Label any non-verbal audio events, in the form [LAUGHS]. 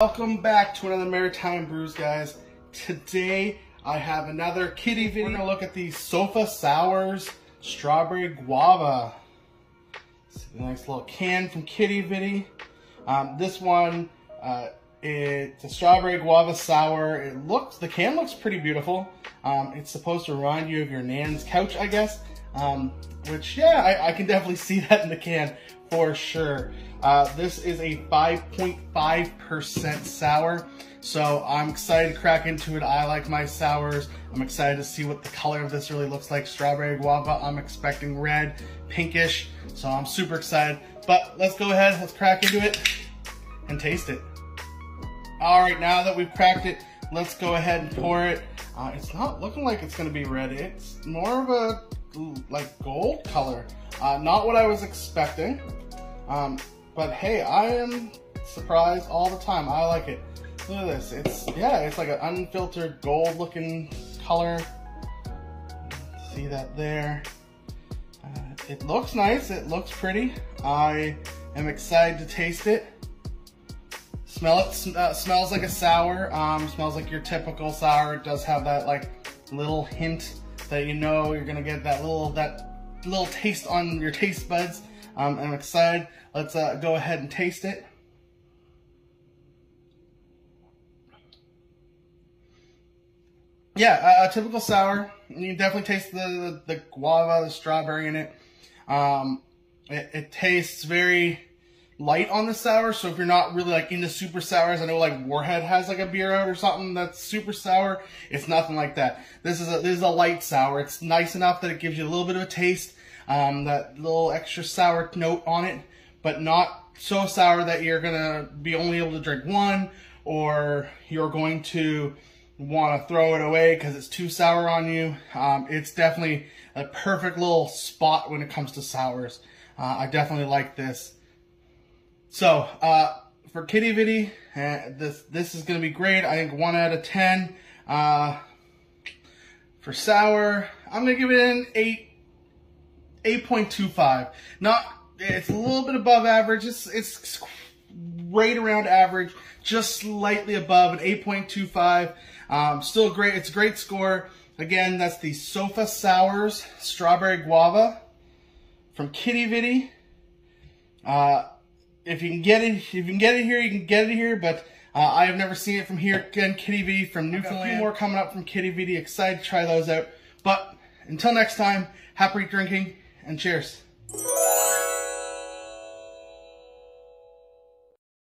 Welcome back to another Maritime Brews, guys. Today, I have another kitty video. We're gonna look at the Sofa Sours Strawberry Guava. Nice little can from Quidi Vidi. Um, this one, uh, it's a strawberry guava sour. It looks, the can looks pretty beautiful. Um, it's supposed to remind you of your nan's couch, I guess. Um, which, yeah, I, I, can definitely [LAUGHS] see that in the can for sure. Uh, this is a 5.5% sour, so I'm excited to crack into it. I like my sours. I'm excited to see what the color of this really looks like. Strawberry guava, I'm expecting red, pinkish, so I'm super excited. But let's go ahead, let's crack into it and taste it. All right, now that we've cracked it, let's go ahead and pour it. Uh, it's not looking like it's gonna be red. It's more of a like gold color. Uh, not what I was expecting. Um, but hey, I am surprised all the time. I like it. Look at this. It's, yeah, it's like an unfiltered gold looking color. See that there. Uh, it looks nice. It looks pretty. I am excited to taste it. Smell it. Uh, smells like a sour. Um, smells like your typical sour. It does have that like little hint that you know you're gonna get that little that little taste on your taste buds. Um, I'm excited. Let's uh, go ahead and taste it. Yeah, a, typical sour. You definitely taste the, the, the guava, the strawberry in it. Um, it. It tastes very light on the sour. So if you're not really like into super sours, I know like Warhead has like a beer out or something that's super sour. It's nothing like that. This is a, this is a light sour. It's nice enough that it gives you a little bit of a taste, um, that little extra sour note on it, but not so sour that you're gonna be only able to drink one or you're going to want to throw it away because it's too sour on you. Um, it's definitely a perfect little spot when it comes to sours. Uh, I definitely like this. So, uh, for Quidi Vidi, uh, this this is going to be great. I think 1 out of 10. Uh, for Sour, I'm going to give it an 8, 8.25. Not, it's a little bit above average. It's, it's right around average, just slightly above an 8.25. Um, still great. It's a great score. Again, that's the Sofa Sours Strawberry Guava from Quidi Vidi. Uh, if you can get it, if you can get it here, you can get it here. But uh, I have never seen it from here. Again, Kitty V from Newfoundland. A few more coming up from Kitty V. Excited to try those out. But until next time, happy drinking and cheers.